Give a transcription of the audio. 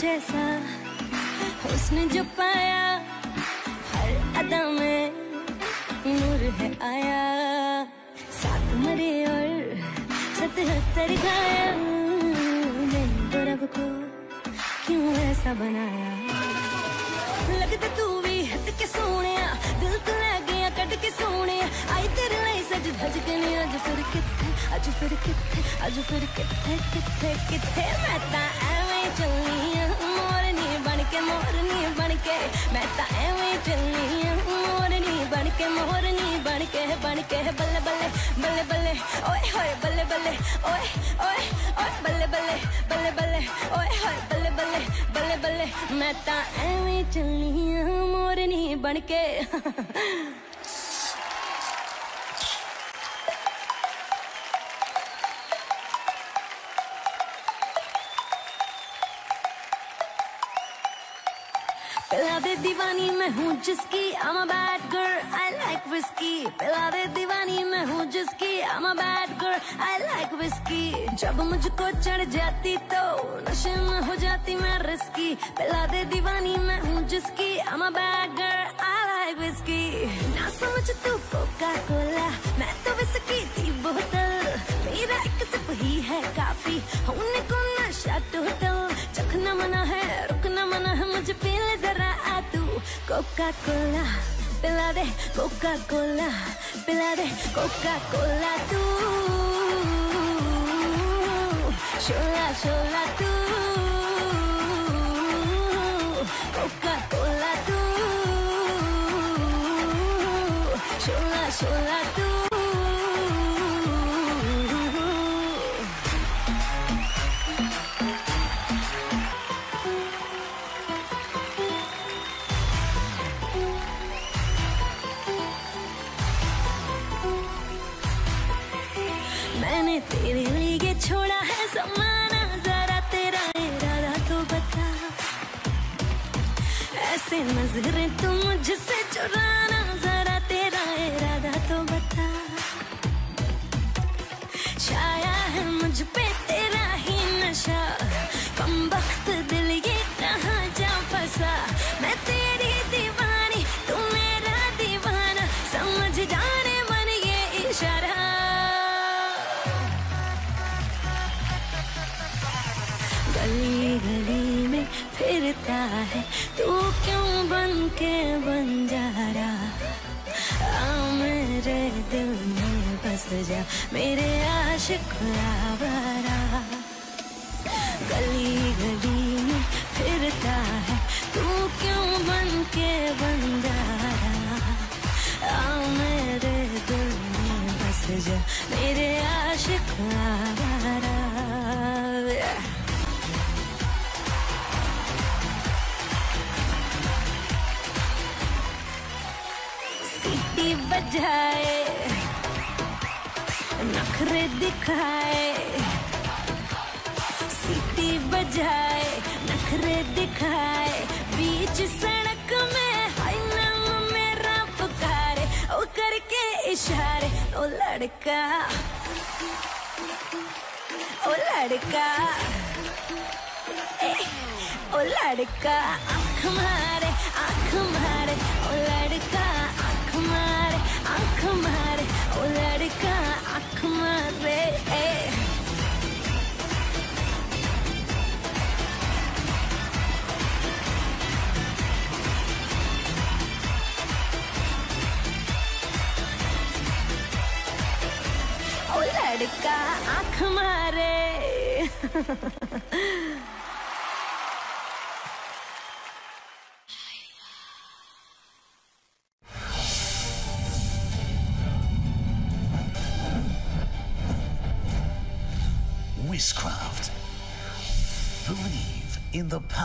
जैसा उसने जो पाया, हर अदा में नूर है आया। सात मरे और सतहत्तर घायल मैंने तो रब को क्यों ऐसा बनाया? लगता तू भी हट के सोने, दिल तो लै गया कट के सोने। आई तेरे लिए सज धज के नहीं अज फिर किथे अज फिर किथे अज फिर किथे किथे किथे मैं ता एवें चलनी मोरनी बन के मैं ता एवें चलनी मोरनी बनके मोरनी बनके बन के बल्ले बल्ले बल्ले बल्ले ओए होए बल्ले बल्ले ओए ओए ओए बल्ले बल्ले बल्ले बल्ले ओए होए बल्ले बल्ले बल्ले बल्ले मैं ता एवें चलनी मोरनी दीवानी मैं हूँ जिसकी I'm a bad girl I like whiskey पिला दे दीवानी मैं हूँ जिसकी I'm a bad girl I like whiskey जब मुझको चढ़ जाती तो नशे में हो जाती मैं रिस्की पिला दे दीवानी मैं हूँ जिसकी I'm a bad girl I like whiskey ना समझ तू कोका तू कोका कोला पिला दे कोका कोला पिला दे कोका कोला मैंने तेरे लिए छोड़ा है जमाना, जरा तेरा इरादा तो बता। ऐसे नज़रें तुम मुझसे चुराना है। तू क्यों बन के बन जा आ मेरे दिल में बस जा। मेरे आशिक आवारा। गली बजाए नखरे दिखाए सीटी बजाए नखरे दिखाए बीच सड़क में हाय नाम मेरा पुकारे ओ करके इशारे ओ लड़का ओ लड़का ए, ओ लड़का आँख मारे मारे लड़का आँख मारे Wishcraft. Believe in the power.